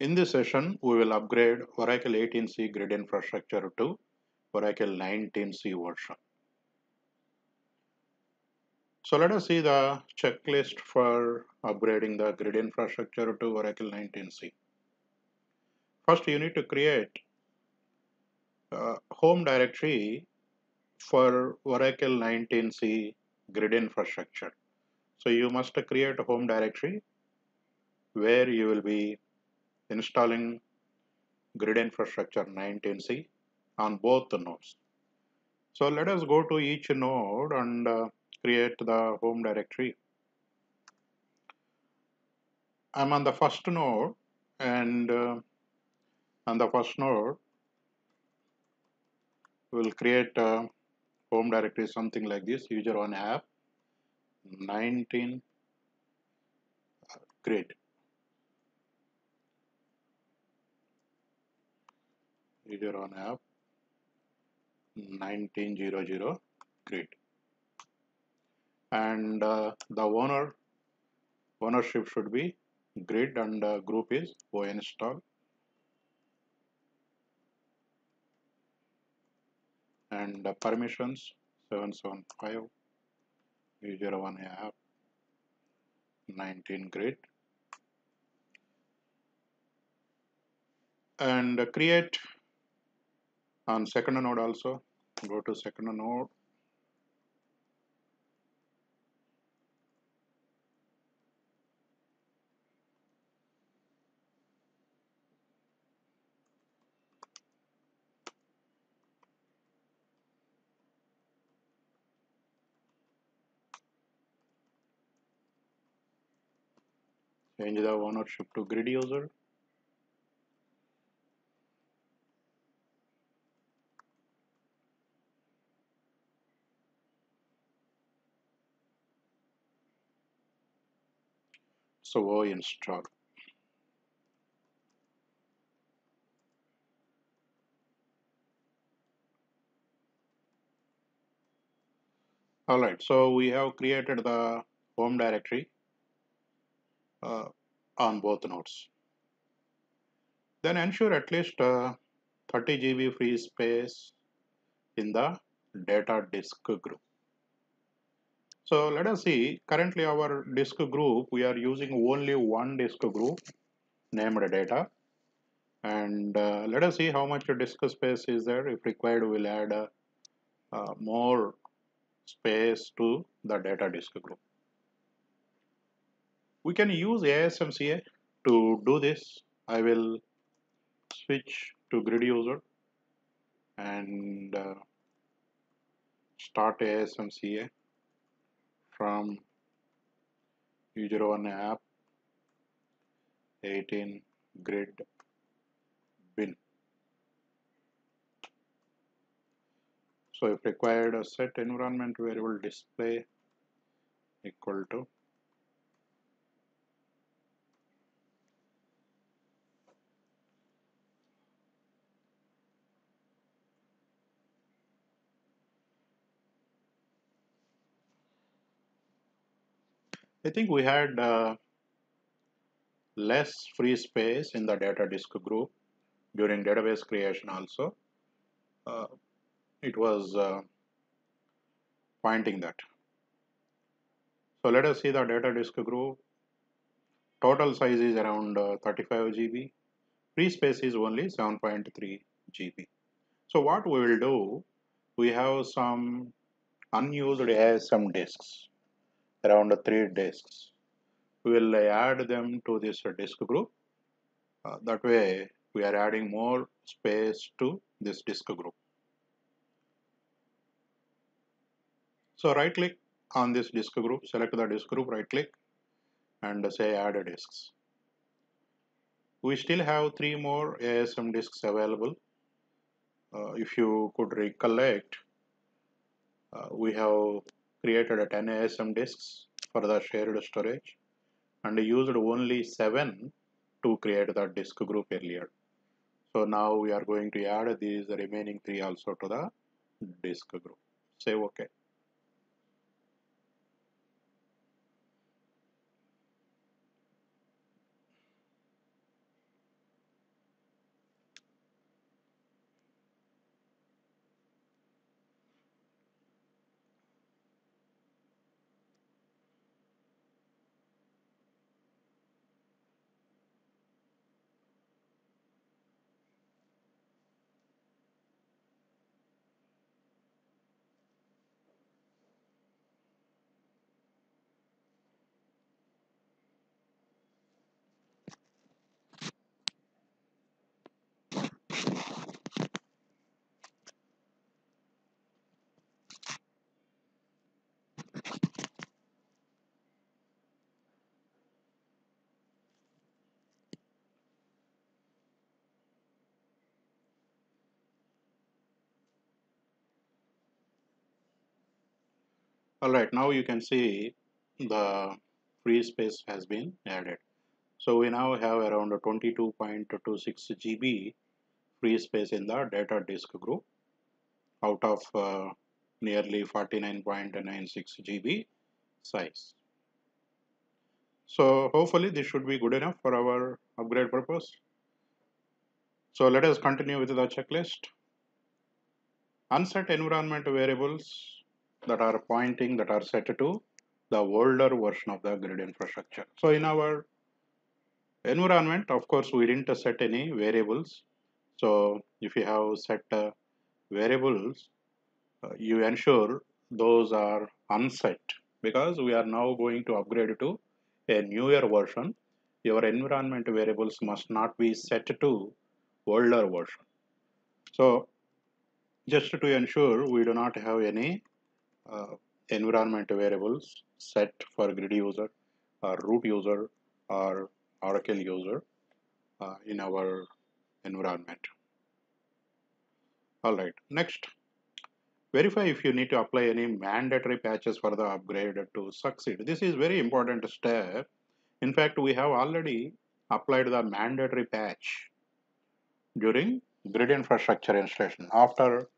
In this session, we will upgrade Oracle 18c grid infrastructure to Oracle 19c version. So let us see the checklist for upgrading the grid infrastructure to Oracle 19c. First, you need to create a home directory for Oracle 19c grid infrastructure. So you must create a home directory where you will be installing grid infrastructure 19c on both the nodes. So let us go to each node and uh, create the home directory. I'm on the first node and uh, on the first node we'll create a home directory something like this U01 app 19 grid U01 app 1900 grid and uh, the owner ownership should be grid and uh, group is oinstall and uh, permissions 775 U01 app 19 grid and create on second node also. Go to second node. Change the ownership to grid user so o install all right so we have created the home directory uh, on both nodes. Then ensure at least uh, 30 GB free space in the data disk group so let us see. Currently our disk group we are using only one disk group named data. And uh, let us see how much disk space is there. If required we'll add uh, uh, more space to the data disk group. We can use ASMCA to do this. I will switch to grid user and uh, start ASMCA from U01 app 18 grid bin. So if required a set environment variable display equal to I think we had uh, less free space in the data disk group during database creation also. Uh, it was uh, pointing that. So let us see the data disk group. Total size is around uh, 35 GB. Free space is only 7.3 GB. So what we will do, we have some unused ASM disks around three disks. We will add them to this disk group. Uh, that way we are adding more space to this disk group. So right click on this disk group, select the disk group, right click and say add disks. We still have three more ASM disks available. Uh, if you could recollect, uh, we have created a 10 ASM disks for the shared storage and used only 7 to create the disk group earlier. So now we are going to add these remaining 3 also to the disk group. Say OK. All right, now you can see the free space has been added. So we now have around 22.26 GB free space in the data disk group out of uh, nearly 49.96 GB size. So hopefully this should be good enough for our upgrade purpose. So let us continue with the checklist. Unset environment variables that are pointing that are set to the older version of the grid infrastructure. So in our environment, of course, we didn't set any variables. So if you have set uh, variables, uh, you ensure those are unset because we are now going to upgrade to a newer version. Your environment variables must not be set to older version. So just to ensure we do not have any uh, environment variables set for grid user or root user or Oracle user uh, in our environment. All right, next, verify if you need to apply any mandatory patches for the upgrade to succeed. This is very important step. In fact, we have already applied the mandatory patch during grid infrastructure installation. After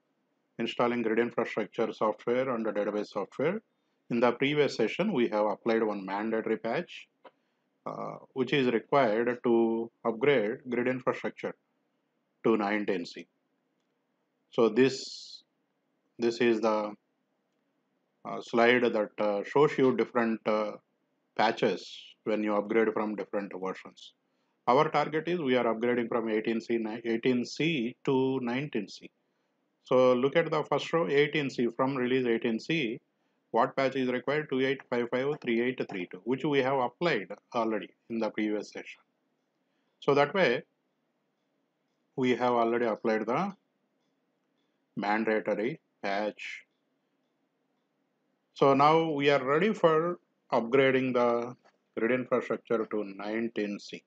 installing grid infrastructure software and the database software. In the previous session, we have applied one mandatory patch, uh, which is required to upgrade grid infrastructure to 910C. So this, this is the uh, slide that uh, shows you different uh, patches when you upgrade from different versions. Our target is we are upgrading from 18C, 18C to 19C. So look at the first row 18C from release 18C what patch is required 28553832 which we have applied already in the previous session. So that way we have already applied the mandatory patch. So now we are ready for upgrading the grid infrastructure to 19C.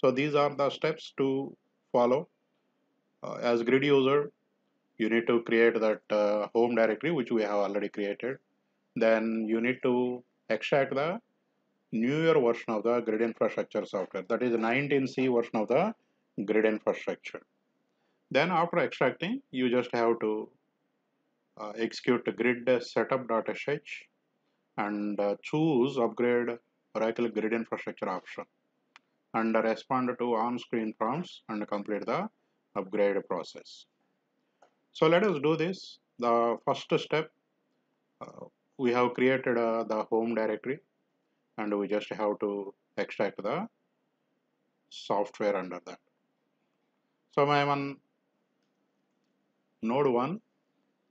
So these are the steps to follow. Uh, as grid user, you need to create that uh, home directory which we have already created. Then you need to extract the newer version of the grid infrastructure software. That is 19c version of the grid infrastructure. Then after extracting you just have to uh, execute grid setup.sh and uh, choose upgrade oracle grid infrastructure option and respond to on-screen prompts and complete the upgrade process so let us do this. The first step, uh, we have created uh, the home directory and we just have to extract the software under that. So I'm on node 1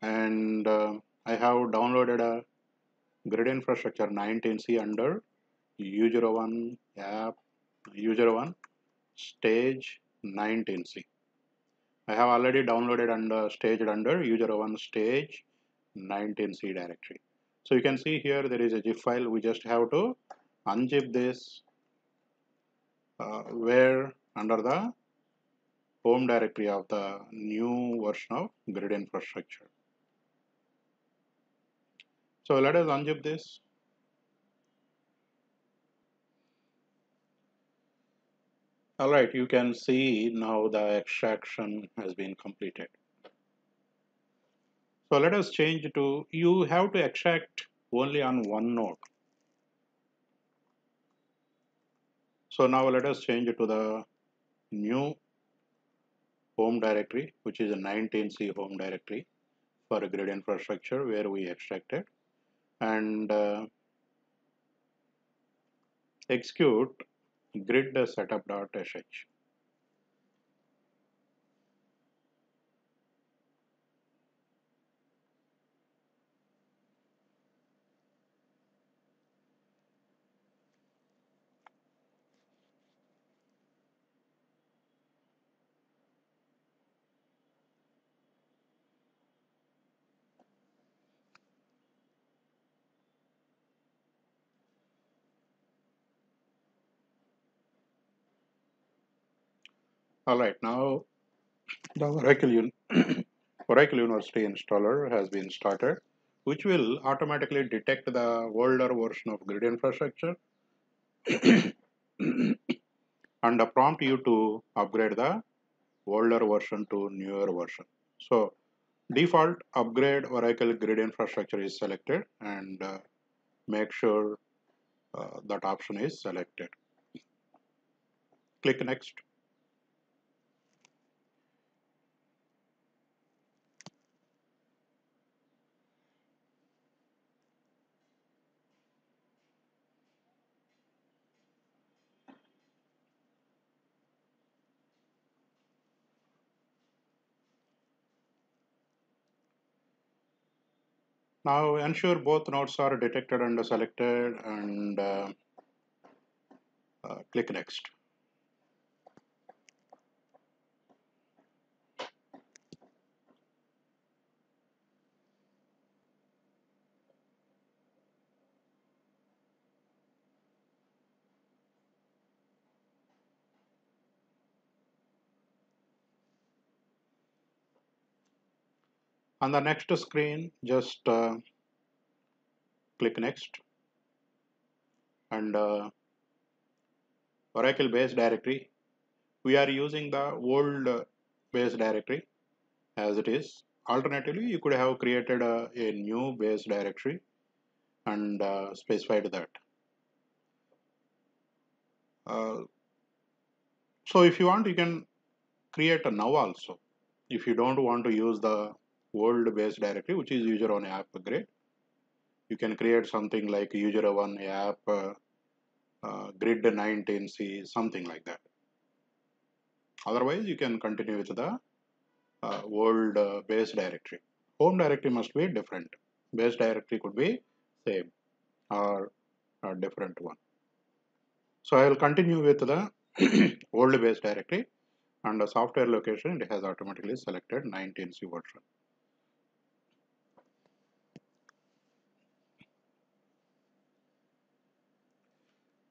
and uh, I have downloaded a grid infrastructure 19C under U01 app, U01 stage 19C. I have already downloaded and uh, staged under U01 stage 19C directory. So you can see here there is a zip file. We just have to unzip this uh, where under the home directory of the new version of grid infrastructure. So let us unzip this. All right, you can see now the extraction has been completed. So let us change to, you have to extract only on one node. So now let us change to the new home directory, which is a 19C home directory for a grid infrastructure where we extracted and uh, execute grid setup.sh. All right, now the Oracle, Oracle Universal Installer has been started. which will automatically detect the older version of grid infrastructure and prompt you to upgrade the older version to newer version. So default upgrade Oracle grid infrastructure is selected and uh, make sure uh, that option is selected. Click next. Now ensure both nodes are detected and selected and uh, uh, click next. On the next screen, just uh, click next and uh, Oracle base directory. We are using the old uh, base directory as it is. Alternatively, you could have created a, a new base directory and uh, specified that. Uh, so if you want, you can create a now also. If you don't want to use the old base directory, which is U01 app grid, you can create something like U01 app uh, uh, grid 19c, something like that. Otherwise, you can continue with the uh, old uh, base directory. Home directory must be different. Base directory could be same or a different one. So I will continue with the world base directory and the software location it has automatically selected 19c version.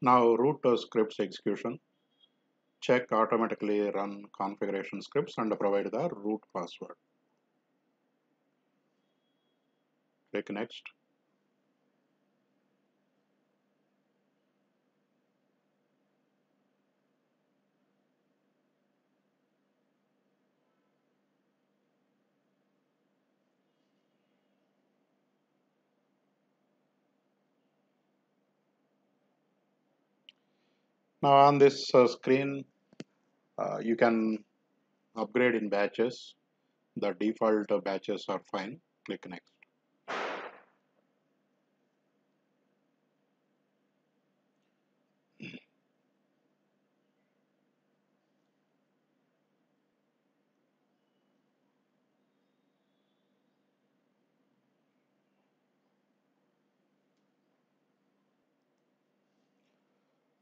Now root to scripts execution. Check automatically run configuration scripts and provide the root password. Click next. Now on this uh, screen, uh, you can upgrade in batches. The default uh, batches are fine. Click next.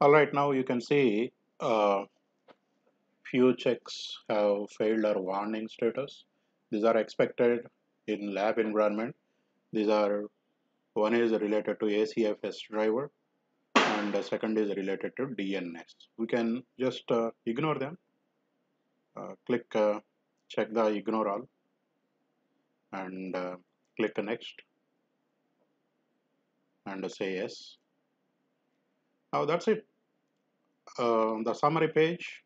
All right, now you can see uh, few checks have failed or warning status. These are expected in lab environment. These are one is related to ACFS driver and the second is related to DNS. We can just uh, ignore them. Uh, click uh, check the ignore all and uh, click next and say yes. Now that's it. Uh, the summary page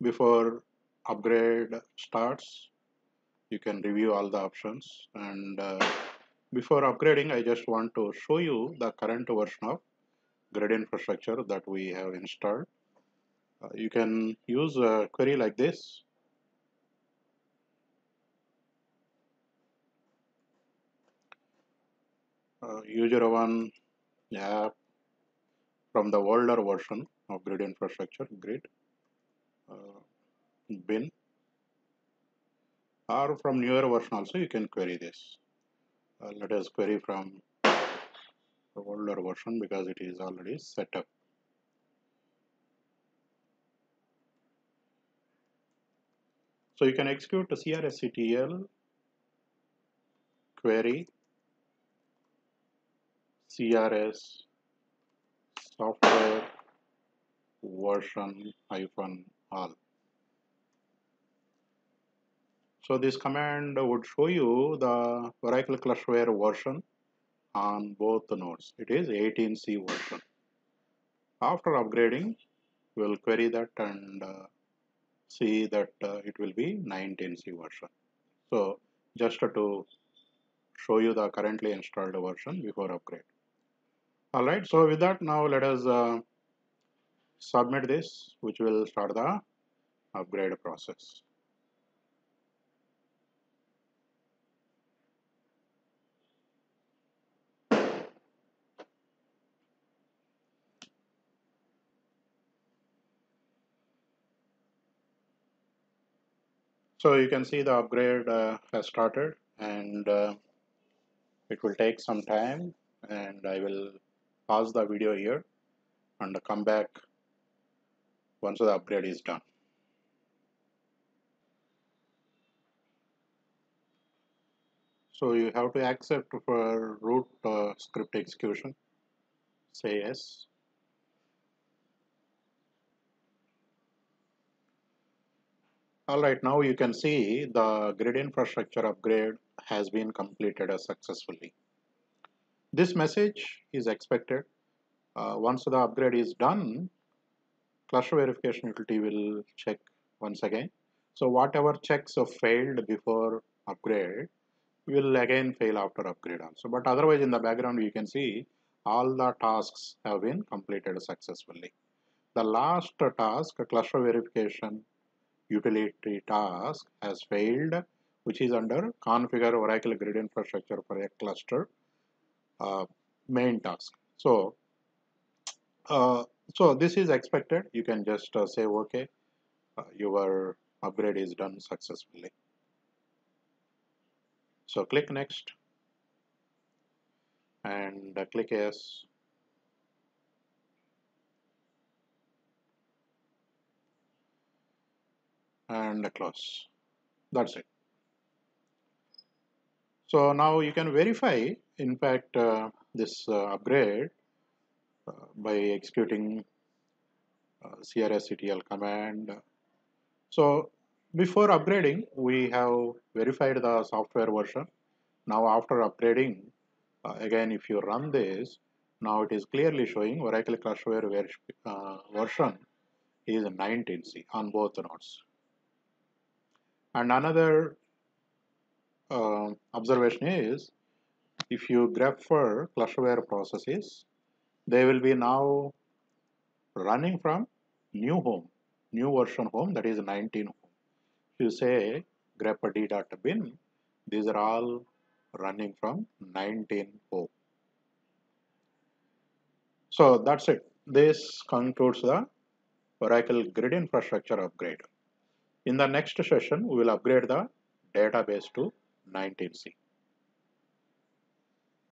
before upgrade starts. You can review all the options. And uh, before upgrading I just want to show you the current version of grid infrastructure that we have installed. Uh, you can use a query like this. Uh, U01 app from the older version grid infrastructure grid uh, bin. Or from newer version also you can query this. Uh, let us query from the older version because it is already set up. So you can execute the crSCTL query CRS software version hyphen all. So this command would show you the Oracle Clusterware version on both the nodes. It is 18C version. After upgrading, we'll query that and uh, see that uh, it will be 19C version. So just to show you the currently installed version before upgrade. All right, so with that, now let us uh, submit this, which will start the upgrade process. So you can see the upgrade uh, has started and uh, it will take some time and I will pause the video here and come back once the upgrade is done. So you have to accept for root uh, script execution. Say yes. Alright, now you can see the grid infrastructure upgrade has been completed successfully. This message is expected. Uh, once the upgrade is done, cluster verification utility will check once again. So whatever checks have failed before upgrade will again fail after upgrade also. But otherwise in the background you can see all the tasks have been completed successfully. The last task, cluster verification utility task has failed which is under configure Oracle grid infrastructure for a cluster uh, main task. So, uh, so this is expected. You can just uh, say OK. Uh, your upgrade is done successfully. So click next and uh, click yes and close. That's it. So now you can verify, in fact, uh, this uh, upgrade by executing uh, CRSCTL command. So before upgrading, we have verified the software version. Now after upgrading, uh, again, if you run this, now it is clearly showing Oracle Clusterware uh, version is 19C on both nodes. And another uh, observation is if you grep for clusterware processes, they will be now running from new home, new version home that is 19 home. If you say grep d.bin, these are all running from 19 home. So that's it. This concludes the Oracle Grid Infrastructure upgrade. In the next session, we will upgrade the database to 19C.